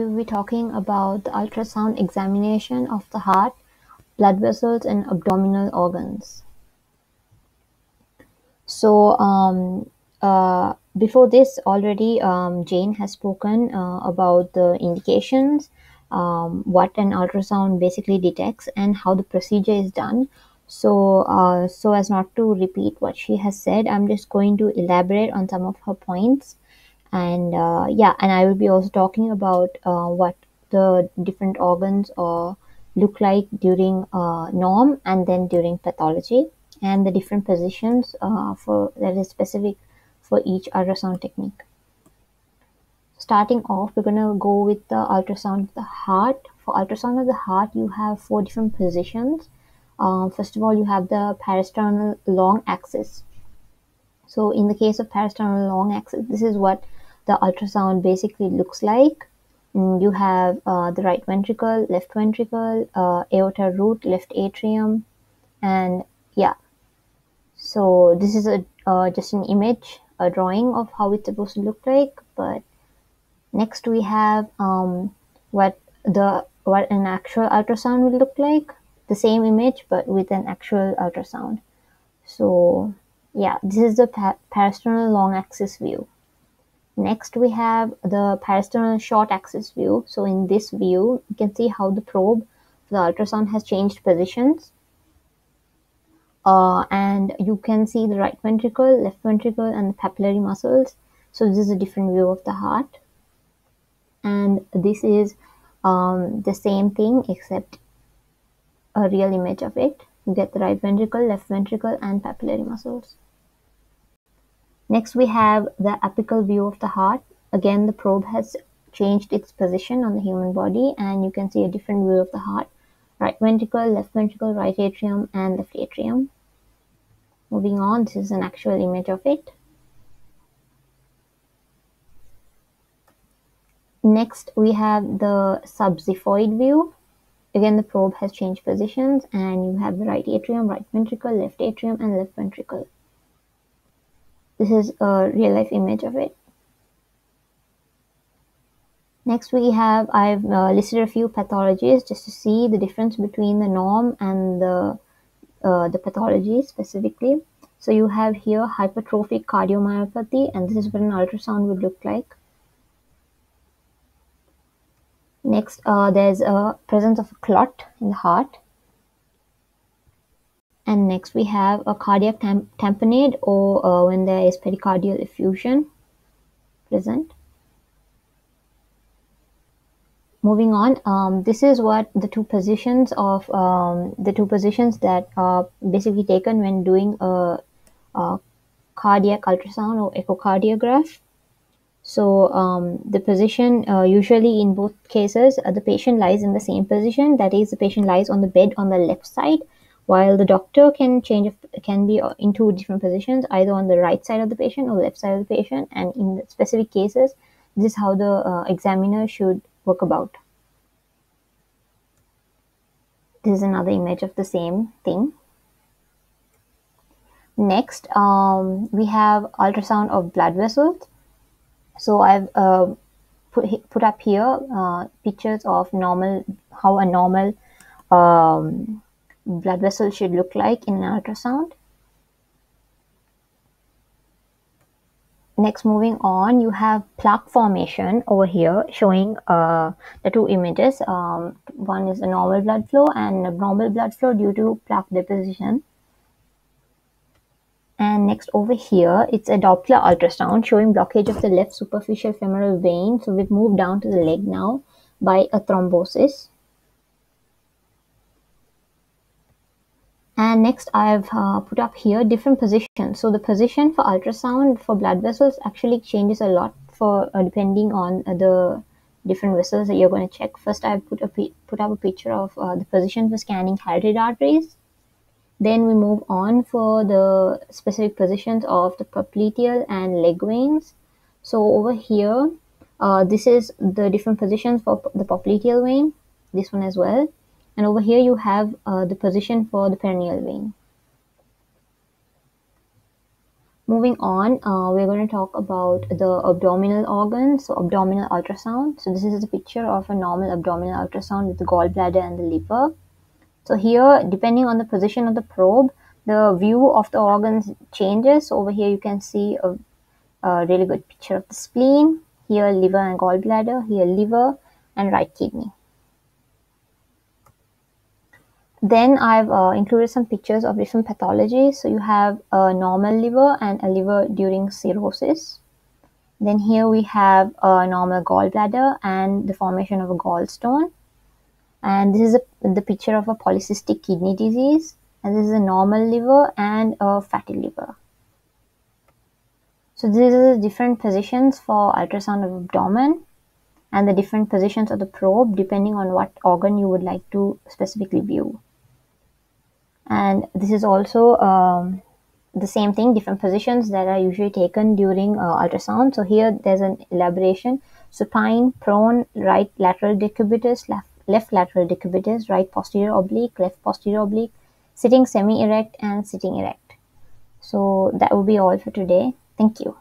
we will be talking about the ultrasound examination of the heart, blood vessels, and abdominal organs. So, um, uh, before this, already um, Jane has spoken uh, about the indications, um, what an ultrasound basically detects, and how the procedure is done. So, uh, so as not to repeat what she has said, I'm just going to elaborate on some of her points and uh, yeah and i will be also talking about uh, what the different organs uh, look like during uh, norm and then during pathology and the different positions uh, for that is specific for each ultrasound technique. Starting off we're going to go with the ultrasound of the heart. For ultrasound of the heart you have four different positions. Uh, first of all you have the parasternal long axis. So in the case of parasternal long axis this is what the ultrasound basically looks like. Mm, you have uh, the right ventricle, left ventricle, uh, aorta root, left atrium, and yeah. So this is a uh, just an image, a drawing of how it's supposed to look like. But next we have um, what the what an actual ultrasound will look like. The same image, but with an actual ultrasound. So yeah, this is the pa- parasternal long axis view. Next, we have the parasternal short axis view. So in this view, you can see how the probe, for the ultrasound has changed positions. Uh, and you can see the right ventricle, left ventricle, and the papillary muscles. So this is a different view of the heart. And this is um, the same thing except a real image of it. You get the right ventricle, left ventricle, and papillary muscles. Next, we have the apical view of the heart. Again, the probe has changed its position on the human body and you can see a different view of the heart. Right ventricle, left ventricle, right atrium and left atrium. Moving on, this is an actual image of it. Next, we have the subxiphoid view. Again, the probe has changed positions and you have the right atrium, right ventricle, left atrium and left ventricle. This is a real life image of it. Next we have, I've uh, listed a few pathologies just to see the difference between the norm and the, uh, the pathology specifically. So you have here hypertrophic cardiomyopathy and this is what an ultrasound would look like. Next, uh, there's a presence of a clot in the heart. And next we have a cardiac tam tamponade or uh, when there is pericardial effusion present. Moving on, um, this is what the two positions of um, the two positions that are basically taken when doing a, a cardiac ultrasound or echocardiograph. So um, the position uh, usually in both cases, uh, the patient lies in the same position. That is, the patient lies on the bed on the left side while the doctor can change can be uh, in two different positions either on the right side of the patient or left side of the patient and in specific cases this is how the uh, examiner should work about. This is another image of the same thing. Next um, we have ultrasound of blood vessels. So i've uh, put, put up here uh, pictures of normal how a normal um, blood vessel should look like in an ultrasound. Next, moving on, you have plaque formation over here showing uh, the two images. Um, one is a normal blood flow and abnormal blood flow due to plaque deposition. And next over here, it's a Doppler ultrasound showing blockage of the left superficial femoral vein. So we've moved down to the leg now by a thrombosis. And next I've uh, put up here different positions. So the position for ultrasound for blood vessels actually changes a lot for uh, depending on uh, the different vessels that you're going to check. First I've put, a put up a picture of uh, the position for scanning carotid arteries. Then we move on for the specific positions of the popliteal and leg veins. So over here, uh, this is the different positions for the popliteal vein, this one as well and over here you have uh, the position for the peroneal vein. moving on, uh, we're going to talk about the abdominal organs, so abdominal ultrasound. So this is a picture of a normal abdominal ultrasound with the gallbladder and the liver. So here, depending on the position of the probe, the view of the organs changes. Over here, you can see a, a really good picture of the spleen, here liver and gallbladder, here liver and right kidney. Then I've uh, included some pictures of different pathologies. So you have a normal liver and a liver during cirrhosis. Then here we have a normal gallbladder and the formation of a gallstone. And this is a, the picture of a polycystic kidney disease. And this is a normal liver and a fatty liver. So these are the different positions for ultrasound of abdomen and the different positions of the probe depending on what organ you would like to specifically view. And this is also um, the same thing, different positions that are usually taken during uh, ultrasound. So here there's an elaboration. Supine, prone, right lateral decubitus, left, left lateral decubitus, right posterior oblique, left posterior oblique, sitting semi-erect and sitting erect. So that will be all for today. Thank you.